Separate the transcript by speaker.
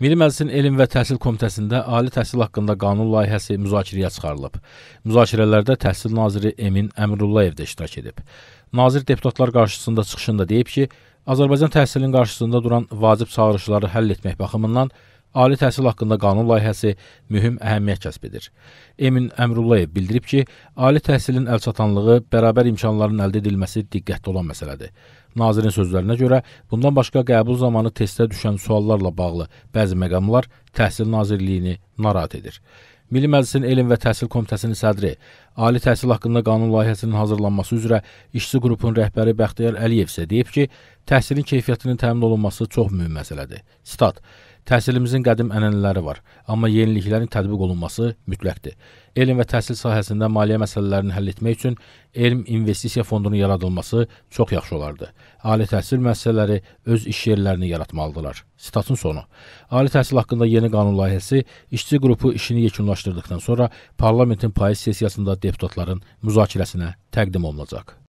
Speaker 1: Milli Məclisin Elm və Təhsil Komitəsində ali təhsil haqqında qanun layihəsi müzakirəyə çıxarılıb. Müzakirələrdə Təhsil naziri Emin Əmrullayev də iştirak edib. Nazir deputatlar qarşısında çıxışında deyib ki, Azərbaycan təhsilin qarşısında duran vacib çağırışları həll etmək baxımından ali təhsil haqqında qanun layihəsi mühüm əhəmiyyət kəsb edir. Emin Əmrullayev bildirib ki, ali təhsilin əlçatanlığı, bərabər imkanların əldə edilməsi diqqətli olan məsələdir. Nazirin sözlərinə görə, bundan başqa qəbul zamanı testə düşən suallarla bağlı bəzi məqamlar Təhsil Nazirliyini narahat edir. Milli Məclisin Elm və Təhsil Komitəsinin sədri, Ali təhsil haqqında qanun layihəsinin hazırlanması üzrə işçi qrupun rəhbəri Bəxtiyar Əliyev isə deyib ki, təhsilin keyfiyyətinin təmin olunması çox mühüm məsələdir. Stat: Təhsilimizin qədim ənənələri var, amma yeniliklərin tətbiq olunması mütləqdir. Elm və təhsil sahəsində maliyyə məsələlərini həll etmək üçün elm investisiya fondunun yaradılması çox yaxşı olardı. Ali təhsil müəssisələri öz iş yerlərini yaratmalıdırlar. Statın sonu. Ali təhsil haqqında yeni qanun layihəsi işçi qrupu işini yekunlaşdırdıqdan sonra parlamentin payız sessiyasında deputatların müzakirəsinə təqdim olunacaq.